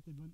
été bonne.